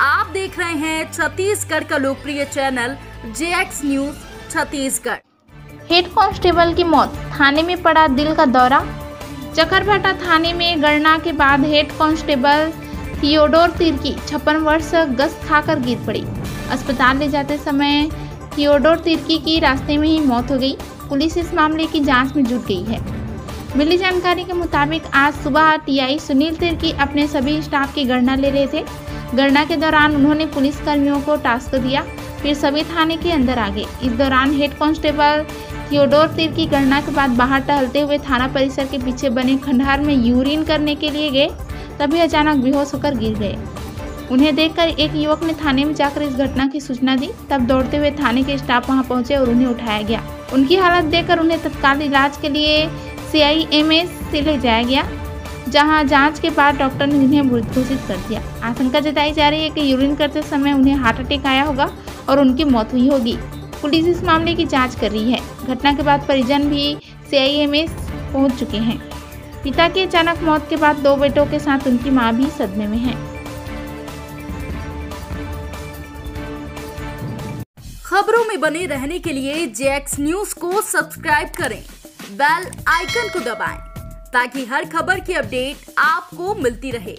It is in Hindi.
आप देख रहे हैं छत्तीसगढ़ का लोकप्रिय channel J X news, Chhattisgarh. Head constable की मौत, थाने में पड़ा दिल का दौरा। चकरभाटा थाने में गणना के बाद हेड कांस्टेबल थियोडोर तिर्की छप्पन वर्ष गश्त खाकर गिर पड़ी। अस्पताल ले जाते समय थियोडोर तिर्की की रास्ते में ही मौत हो गई। पुलिस इस मामले की जाँच में जुट गई है। मिली जानकारी के मुताबिक आज सुबह टीआई सुनील तिर्की अपने सभी स्टाफ की गणना ले रहे थे। गणना के दौरान उन्होंने पुलिस कर्मियों को टास्क दिया, फिर सभी थाने के अंदर आ गए। इस दौरान हेड कांस्टेबल थियोडोर तीर की गणना के बाद बाहर टहलते हुए थाना परिसर के पीछे बने खंडहार में यूरिन करने के लिए गए, तभी अचानक बेहोश होकर गिर गए। उन्हें देखकर एक युवक ने थाने में जाकर इस घटना की सूचना दी। तब दौड़ते हुए थाने के स्टाफ वहाँ पहुँचे और उन्हें उठाया गया। उनकी हालत देखकर उन्हें तत्काल इलाज के लिए सीआईएमएस से ले जाया गया, जहाँ जाँच के बाद डॉक्टर ने उन्हें मृत घोषित कर दिया। आशंका जताई जा रही है कि यूरिन करते समय उन्हें हार्ट अटैक आया होगा और उनकी मौत हुई होगी। पुलिस इस मामले की जाँच कर रही है। घटना के बाद परिजन भी सीआईएमएस पहुँच चुके हैं। पिता की अचानक मौत के बाद दो बेटों के साथ उनकी माँ भी सदमे में है। खबरों में बने रहने के लिए जे एक्स न्यूज़ को सब्सक्राइब करें। बेल आइकन को दबाएँ ताकि हर खबर की अपडेट आपको मिलती रहे।